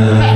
Yeah.